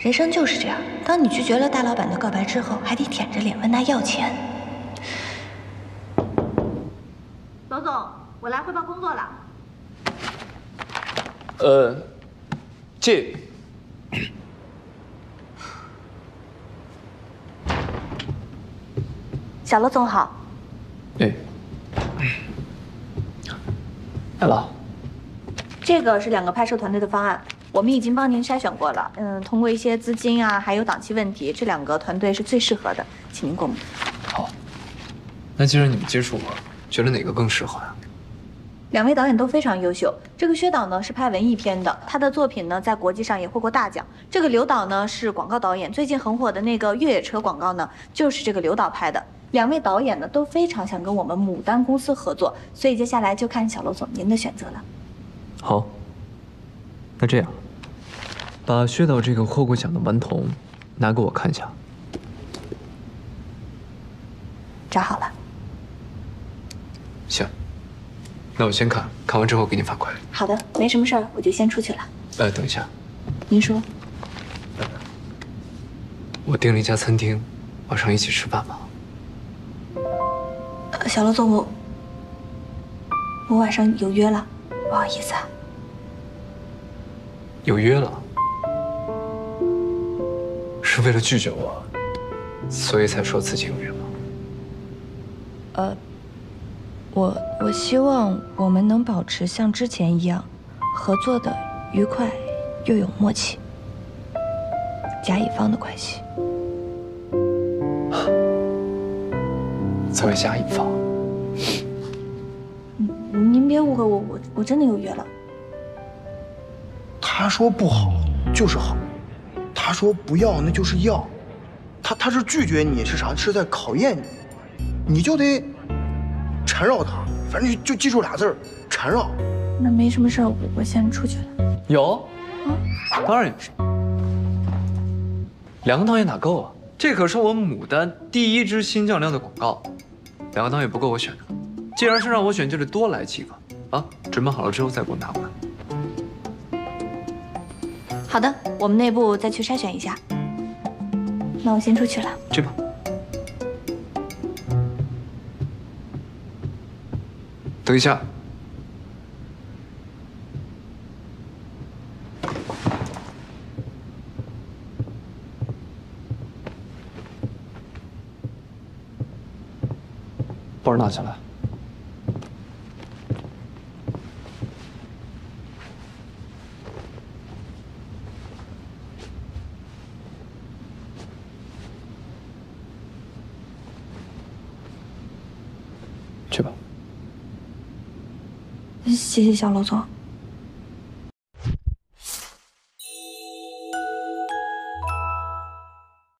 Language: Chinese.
人生就是这样，当你拒绝了大老板的告白之后，还得舔着脸问他要钱。罗总，我来汇报工作了。呃，这 小罗总好，哎，哎，老。这个是两个拍摄团队的方案，我们已经帮您筛选过了。嗯，通过一些资金啊，还有档期问题，这两个团队是最适合的，请您过目。好，那既然你们接触过，觉得哪个更适合呀？两位导演都非常优秀。这个薛导呢是拍文艺片的，他的作品呢在国际上也获过大奖。这个刘导呢是广告导演，最近很火的那个越野车广告呢就是这个刘导拍的。两位导演呢都非常想跟我们牡丹公司合作，所以接下来就看小罗总您的选择了。好，那这样，把薛导这个获过奖的顽童拿给我看一下。找好了。行，那我先看看完之后给你反馈。好的，没什么事儿，我就先出去了。哎，等一下，您说。我订了一家餐厅，晚上一起吃饭吧。小罗总，我我晚上有约了，不好意思啊。有约了，是为了拒绝我，所以才说自己有约吗？呃，我我希望我们能保持像之前一样，合作的愉快又有默契，甲乙方的关系。作为甲乙方，您别误会我，我我真的有约了。他说不好就是好，他说不要那就是要，他他是拒绝你是啥？是在考验你，你就得缠绕他，反正就就记住俩字儿缠绕。那没什么事儿，我我先出去了。有啊，当然有事。两个导演哪够啊？这可是我牡丹第一支新酱料的广告，两个导演不够我选的。既然是让我选，就得多来几个啊！准备好了之后再给我拿过来。好的，我们内部再去筛选一下。那我先出去了。去吧。等一下。包拿下来。去吧。谢谢小罗总。